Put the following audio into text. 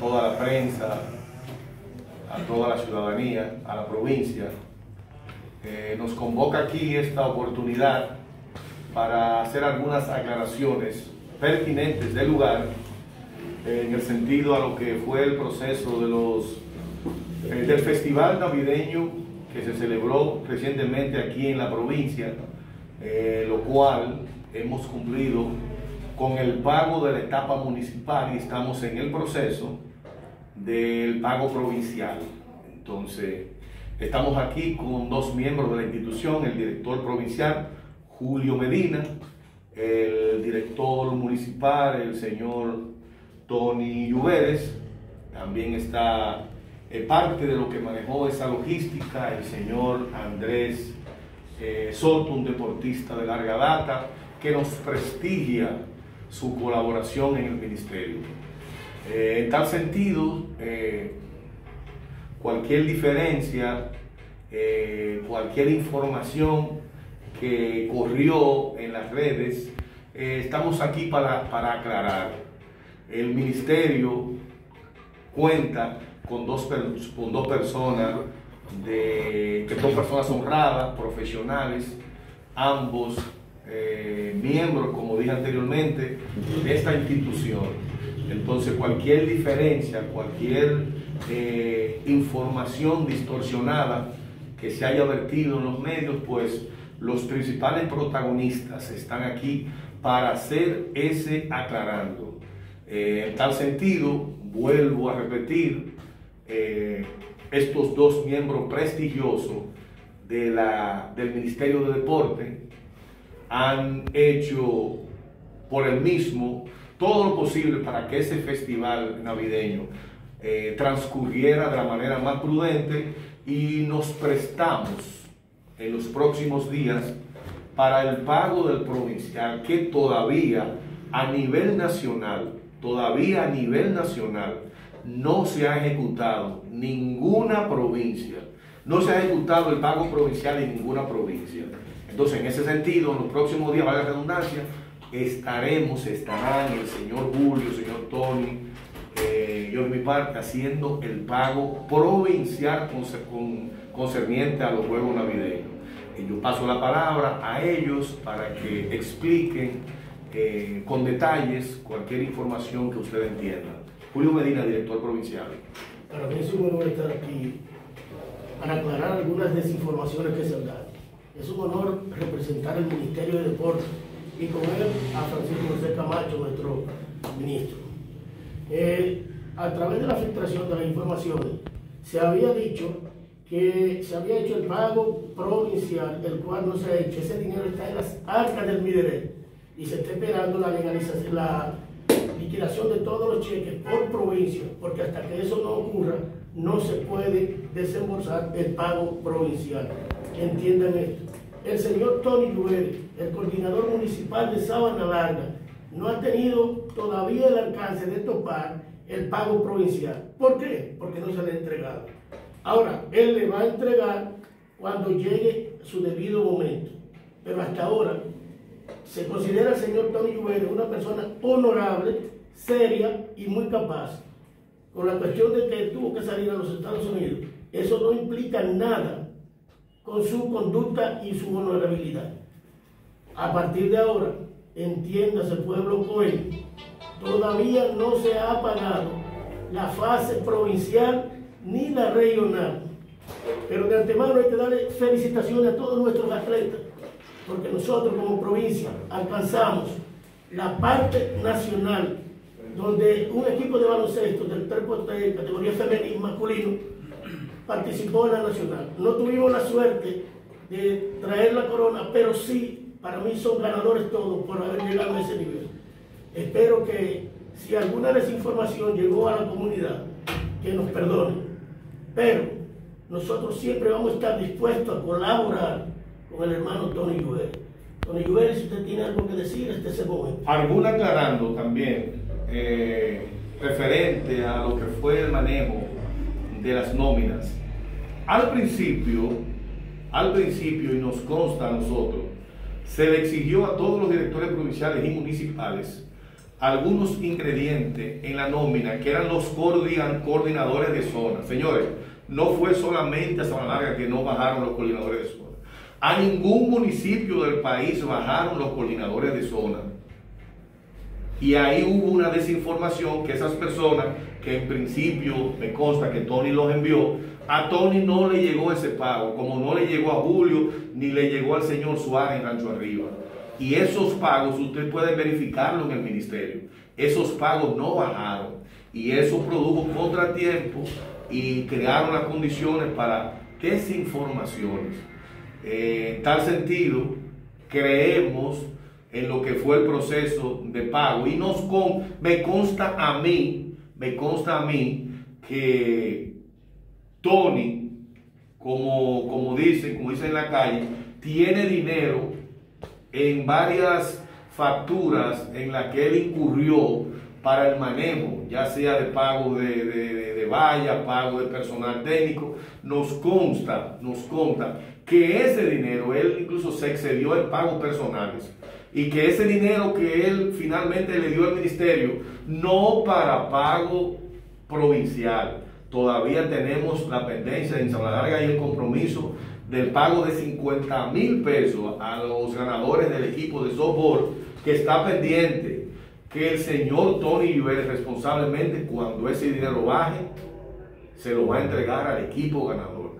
toda la prensa, a toda la ciudadanía, a la provincia. Eh, nos convoca aquí esta oportunidad para hacer algunas aclaraciones pertinentes del lugar eh, en el sentido a lo que fue el proceso de los, eh, del festival navideño que se celebró recientemente aquí en la provincia, lo cual hemos cumplido con el pago de la etapa municipal y estamos en el proceso del pago provincial. Entonces, estamos aquí con dos miembros de la institución, el director provincial Julio Medina, el director municipal, el señor Tony Lluveres, también está eh, parte de lo que manejó esa logística, el señor Andrés eh, Soto, un deportista de larga data, que nos prestigia su colaboración en el ministerio. Eh, en tal sentido, eh, cualquier diferencia, eh, cualquier información que corrió en las redes, estamos aquí para, para, aclarar. El ministerio cuenta con dos, con dos personas, de, que dos personas honradas, profesionales, ambos miembros, como dije anteriormente, de esta institución entonces cualquier diferencia, cualquier eh, información distorsionada que se haya vertido en los medios, pues los principales protagonistas están aquí para hacer ese aclarando. Eh, en tal sentido, vuelvo a repetir, eh, estos dos miembros prestigiosos del Ministerio de Deporte han hecho por el mismo todo lo posible para que ese festival navideño eh, transcurriera de la manera más prudente y nos prestamos en los próximos días para el pago del provincial que todavía a nivel nacional, todavía a nivel nacional, no se ha ejecutado ninguna provincia, no se ha ejecutado el pago provincial en ninguna provincia. Entonces, en ese sentido, en los próximos días, la redundancia, estaremos, estarán el señor Julio, el señor Tony, eh, yo de mi parte, haciendo el pago provincial concerniente a los juegos navideños. Y yo paso la palabra a ellos para que expliquen eh, con detalles cualquier información que ustedes entiendan. Julio Medina, director provincial. Para mí es un honor estar aquí para aclarar algunas desinformaciones que se han dado. Es un honor representar el Ministerio de Deportes y con él a Francisco José Camacho, nuestro ministro. Eh, a través de la filtración de las informaciones, se había dicho que se había hecho el pago provincial, el cual no se ha hecho. Ese dinero está en las arcas del Mideret y se está esperando la legalización, la liquidación de todos los cheques por provincia, porque hasta que eso no ocurra, no se puede desembolsar el pago provincial. Entiendan esto el señor Tony Lluveres, el coordinador municipal de Sabana Larga, no ha tenido todavía el alcance de topar el pago provincial. ¿Por qué? Porque no se le ha entregado. Ahora, él le va a entregar cuando llegue su debido momento. Pero hasta ahora se considera el señor Tony Lluveres una persona honorable, seria y muy capaz. Con la cuestión de que tuvo que salir a los Estados Unidos, eso no implica nada con su conducta y su honorabilidad. A partir de ahora, entiéndase pueblo Coelho, todavía no se ha pagado la fase provincial ni la regional. Pero de antemano hay que darle felicitaciones a todos nuestros atletas, porque nosotros como provincia alcanzamos la parte nacional, donde un equipo de baloncesto del 3 de categoría femenina y masculino participó en la nacional. No tuvimos la suerte de traer la corona, pero sí, para mí son ganadores todos por haber llegado a ese nivel. Espero que si alguna desinformación llegó a la comunidad, que nos perdone. Pero nosotros siempre vamos a estar dispuestos a colaborar con el hermano Tony Lluver. Tony Lluver, si usted tiene algo que decir, este es el momento. Alguna aclarando también, eh, referente a lo que fue el manejo de las nóminas. Al principio, al principio, y nos consta a nosotros, se le exigió a todos los directores provinciales y municipales algunos ingredientes en la nómina que eran los coordinadores de zona. Señores, no fue solamente a Sabana Larga que no bajaron los coordinadores de zona. A ningún municipio del país bajaron los coordinadores de zona. Y ahí hubo una desinformación que esas personas, que en principio me consta que Tony los envió, a Tony no le llegó ese pago, como no le llegó a Julio, ni le llegó al señor Suárez en Rancho Arriba. Y esos pagos, usted puede verificarlo en el ministerio, esos pagos no bajaron. Y eso produjo contratiempo y crearon las condiciones para desinformaciones. Eh, en tal sentido, creemos en lo que fue el proceso de pago. Y nos con, me consta a mí, me consta a mí que Tony, como, como dicen, como dicen en la calle, tiene dinero en varias facturas en las que él incurrió para el manejo, ya sea de pago de, de, de valla, pago de personal técnico, nos consta, nos consta que ese dinero, él incluso se excedió en pagos personales y que ese dinero que él finalmente le dio al ministerio, no para pago provincial, todavía tenemos la pendencia en San Larga y el compromiso del pago de 50 mil pesos a los ganadores del equipo de softball que está pendiente que el señor Tony Lluvel responsablemente cuando ese dinero baje se lo va a entregar al equipo ganador.